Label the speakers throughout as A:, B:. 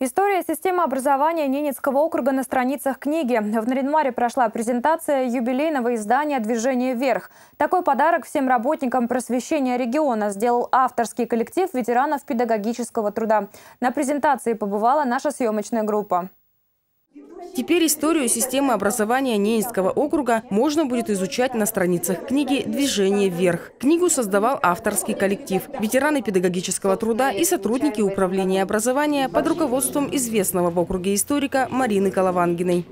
A: История системы образования Ненецкого округа на страницах книги. В Наринмаре прошла презентация юбилейного издания «Движение вверх». Такой подарок всем работникам просвещения региона сделал авторский коллектив ветеранов педагогического труда. На презентации побывала наша съемочная группа.
B: Теперь историю системы образования Ненецкого округа можно будет изучать на страницах книги «Движение вверх». Книгу создавал авторский коллектив, ветераны педагогического труда и сотрудники управления образования под руководством известного в округе историка Марины Коловангиной.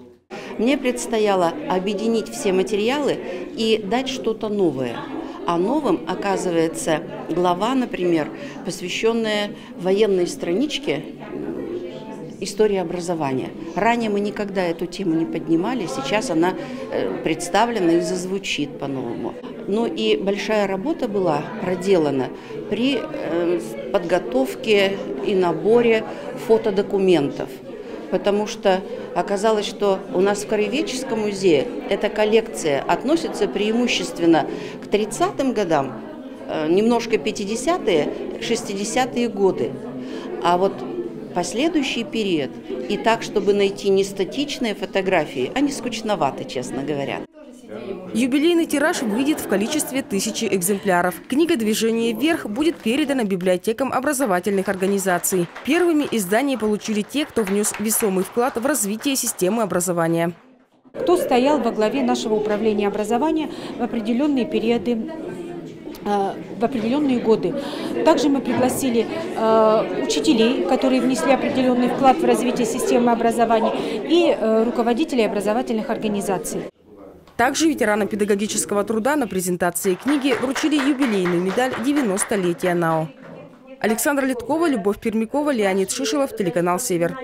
C: Мне предстояло объединить все материалы и дать что-то новое. А новым оказывается глава, например, посвященная военной страничке история образования. Ранее мы никогда эту тему не поднимали, сейчас она э, представлена и зазвучит по-новому. Ну и большая работа была проделана при э, подготовке и наборе фотодокументов потому что оказалось, что у нас в Краеведческом музее эта коллекция относится преимущественно к 30-м годам, э, немножко 50-е, 60-е годы. А вот последующий период и так, чтобы найти не статичные фотографии, они скучноваты, честно говоря.
B: Юбилейный тираж выйдет в количестве тысячи экземпляров. Книга «Движение вверх» будет передана библиотекам образовательных организаций. Первыми издания получили те, кто внес весомый вклад в развитие системы образования.
D: Кто стоял во главе нашего управления образования в определенные периоды в определенные годы. Также мы пригласили э, учителей, которые внесли определенный вклад в развитие системы образования, и э, руководителей образовательных организаций.
B: Также ветеранам педагогического труда на презентации книги вручили юбилейную медаль «90-летия НАО». Александра Литкова, Любовь Пермякова, Леонид Шишилов, телеканал «Север».